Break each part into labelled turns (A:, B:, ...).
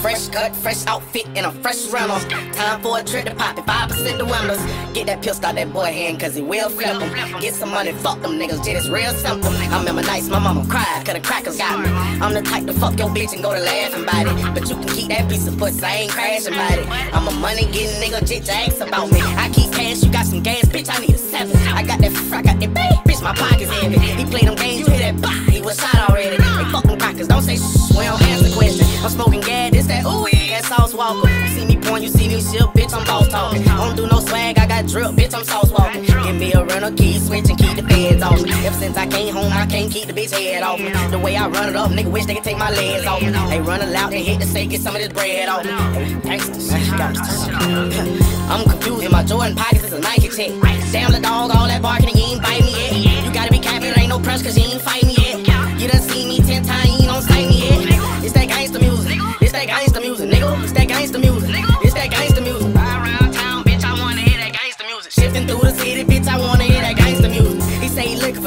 A: Fresh cut, fresh outfit, and a fresh rental. Time for a trip to pop it, 5% the windows. Get that pistol out that boy hand, cause he will flip him. Get some money, fuck them niggas, shit is real simple. I remember nights my mama cried, cause the crackers got me. I'm the type to fuck your bitch and go to laughing about it. But you can keep that piece of pussy, I ain't crashing about it. I'm a money getting nigga, jit ask about me. I keep cash, you got some gas, bitch, I need a seven. I got that, I got that bag, bitch, my pocket's heavy. He play them games, you hear that, bah, he was shot already. They fucking crackers, don't say shh, we don't walker. See me point, you see me shit, bitch, I'm boss talking. I don't do no swag, I got drip, bitch, I'm sauce walking. Give me a rental key, switch and keep the feds off. me. Ever since I came home, I can't keep the bitch head off. me. The way I run it up, nigga wish they could take my legs off. me. They run it out and hit the safe, get some of this bread off. me. Gangsters, I'm confused in my Jordan pockets, it's a Nike check. Damn the dog,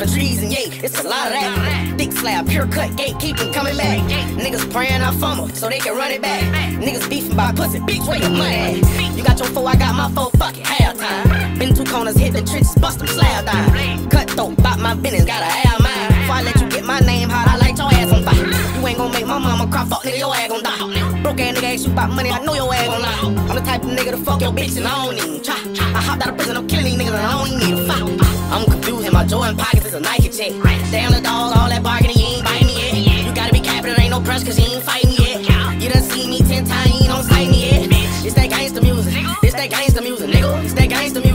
A: for trees and yeah, it's a lot of that. Thick slab, pure cut, gate, coming back. Niggas praying I fumble so they can run it back. Niggas beefing by pussy, bitch, where your money at? You got your four, I got my four, fuck it, halftime. Been two corners, hit the trenches, bust them slab down. Cut though, bop my business, gotta have mine. Before I let you get my name hot, I light your ass on fire. You ain't gon' make my mama cry, fuck nigga, your ass gon' die. Broke ass nigga ask you about money, I know your ass gon' lie. I'm the type of nigga to fuck your bitch and I don't even try. I hopped out of prison, I'm killing check. Damn the dog, all that bargaining, you ain't bite me yet. You gotta be capping, ain't no press, cause you ain't fight me yet. You done see me ten times, you don't sight me yet. It's that gangster music, it's that gangster music, nigga.